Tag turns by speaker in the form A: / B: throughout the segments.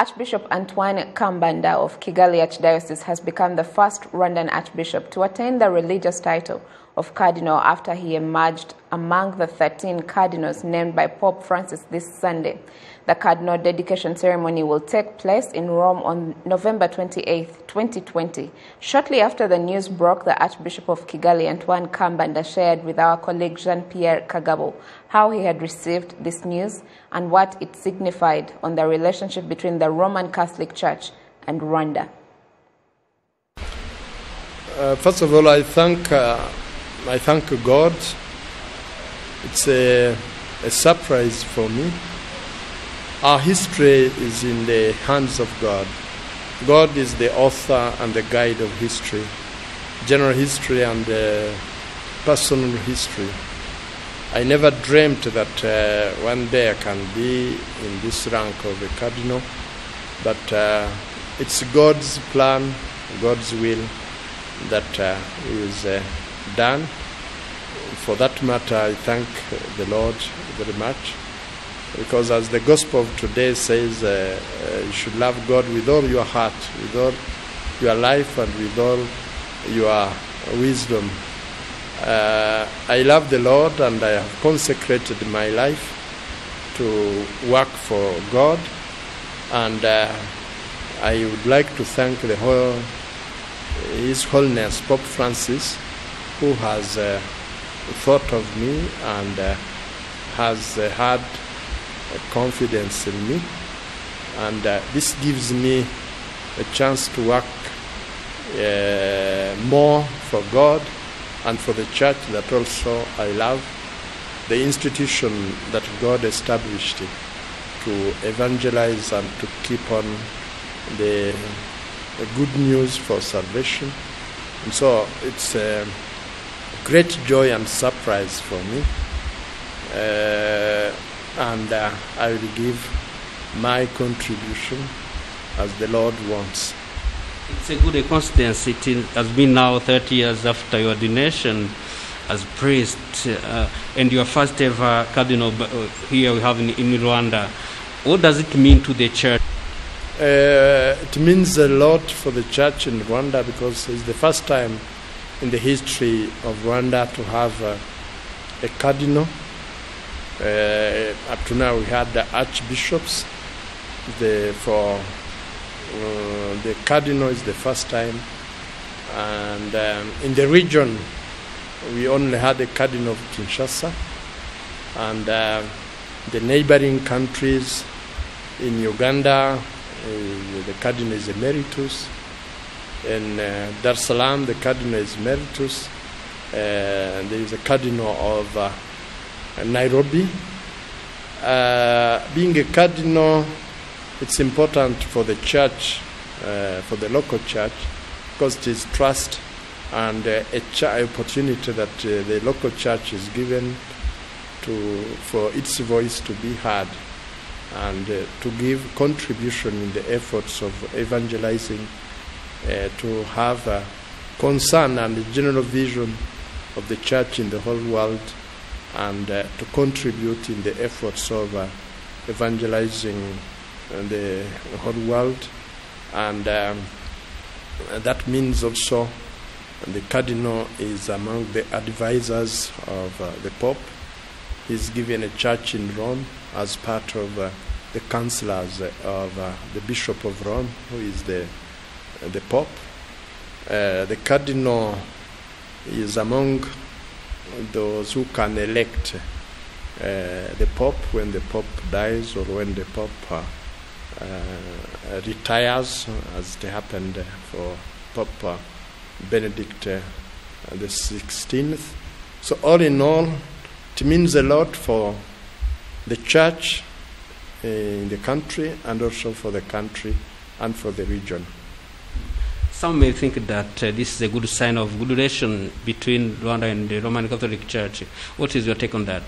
A: Archbishop Antoine Kambanda of Kigali Archdiocese has become the first Rwandan Archbishop to attain the religious title of Cardinal after he emerged among the 13 cardinals named by Pope Francis this Sunday. The cardinal dedication ceremony will take place in Rome on November 28, 2020. Shortly after the news broke, the Archbishop of Kigali, Antoine Kambanda, shared with our colleague Jean Pierre Kagabo how he had received this news and what it signified on the relationship between the Roman Catholic Church and Rwanda.
B: Uh, first of all, I thank, uh, I thank God. It's a, a surprise for me. Our history is in the hands of God. God is the author and the guide of history, general history and uh, personal history. I never dreamt that uh, one day I can be in this rank of a cardinal, but uh, it's God's plan, God's will that uh, is uh, done. For that matter, I thank the Lord very much because, as the gospel of today says, uh, uh, you should love God with all your heart, with all your life, and with all your wisdom. Uh, I love the Lord and I have consecrated my life to work for God, and uh, I would like to thank the whole His Holiness Pope Francis, who has uh, thought of me and uh, has uh, had confidence in me, and uh, this gives me a chance to work uh, more for God and for the church that also I love, the institution that God established to evangelize and to keep on the, the good news for salvation. And so it's a great joy and surprise for me. Uh, and uh, I will give my contribution as the Lord wants.
C: It's a good coincidence. It has been now 30 years after your ordination as priest, uh, and your first ever cardinal here we have in, in, Rwanda. What does it mean to the church?
B: Uh, it means a lot for the church in Rwanda because it's the first time in the history of Rwanda to have uh, a cardinal. Uh, up to now, we had the archbishops. The, for uh, the cardinal is the first time, and um, in the region, we only had the cardinal of Kinshasa, and uh, the neighboring countries in Uganda, uh, the cardinal is emeritus. In uh, Dar es Salaam, the cardinal is emeritus. Uh, there is a cardinal of uh, Nairobi. Uh, being a cardinal, it's important for the church, uh, for the local church, because it is trust and uh, a ch- opportunity that the local church is given to for its voice to be heard and to give contribution in the efforts of evangelizing, to have a concern and a general vision of the church in the whole world and uh, to contribute in the efforts of uh, evangelizing the whole world. And um, that means also the cardinal is among the advisors of uh, the Pope. He's given a church in Rome as part of uh, the councillors of uh, the Bishop of Rome, who is the, the Pope. the cardinal is among those who can elect uh, the Pope when the Pope dies or when the Pope uh, uh, retires, as it happened for Pope Benedict the Sixteenth. So all in all, it means a lot for the church in the country and also for the country and for the region.
C: Some may think that uh, this is a good sign of good relation between Rwanda and the Roman Catholic Church. What is your take on that?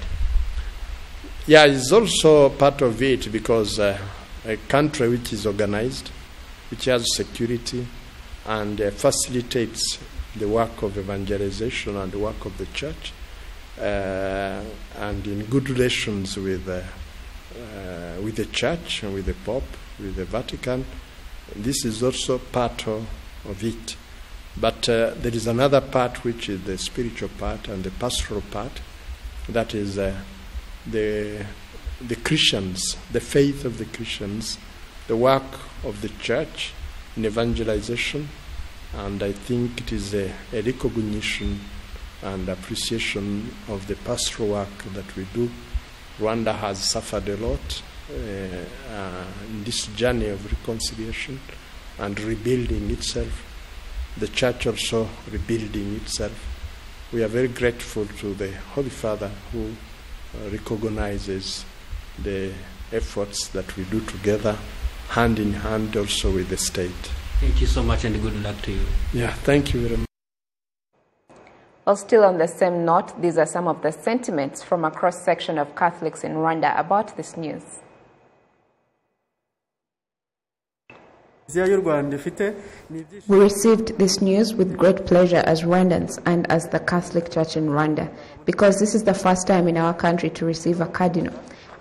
B: Yeah, it's also part of it because uh, a country which is organized, which has security, and uh, facilitates the work of evangelization and the work of the church, and in good relations with, with the church and with the Pope with the Vatican. This is also part of, of it. But uh, there is another part which is the spiritual part and the pastoral part. That is uh, the, the Christians, the faith of the Christians, the work of the church in evangelization. And I think it is a, a recognition and appreciation of the pastoral work that we do. Rwanda has suffered a lot uh, uh, in this journey of reconciliation and rebuilding itself. The church also rebuilding itself. We are very grateful to the Holy Father who uh, recognizes the efforts that we do together, hand in hand also with the state.
C: Thank you so much and good luck to you.
B: Yeah, thank you very much.
A: Well, still on the same note, these are some of the sentiments from a cross section of Catholics in Rwanda about this news. We received this news with great pleasure as Rwandans and as the Catholic Church in Rwanda because this is the first time in our country to receive a cardinal.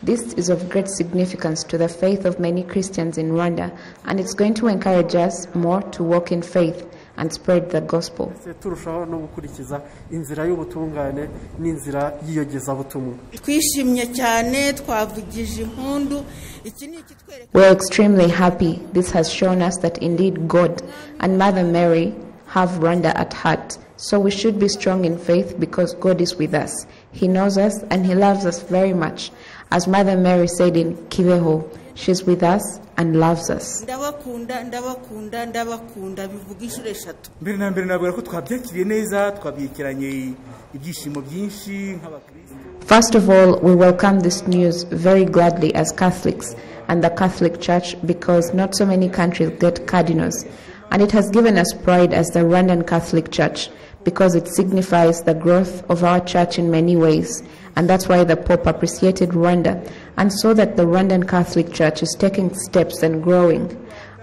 A: This is of great significance to the faith of many Christians in Rwanda and it's going to encourage us more to walk in faith and spread the gospel.
D: turushaho no gukurikiza inzira y'ubutungane n'inzira y'iyogezabutumwa
E: twishimye cyane twavugije impundu iki ni ikitwereka
A: We're extremely happy. This has shown us that indeed God and Mother Mary have Rwanda at heart. So we should be strong in faith because God is with us. He knows us and He loves us very much. As Mother Mary said in Kibeho, she's with us and loves us.
E: ndabakunda ndabakunda ndabakunda bivuga inshuro eshatu
F: mbere na mbere nabwira ko twabyakiriye neza twabyakiranye ibyishimo byinshi nk'abakristo
A: First of all, we welcome this news very gladly as Catholics and the Catholic Church because not so many countries get cardinals. And it has given us pride as the Rwandan Catholic Church because it signifies the growth of our church in many ways. And that's why the Pope appreciated Rwanda and saw that the Rwandan Catholic Church is taking steps and growing.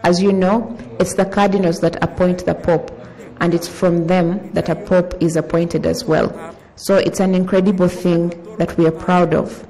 A: As you know, it's the cardinals that appoint the Pope, and it's from them that a Pope is appointed as well. So it's an incredible thing that we are proud of.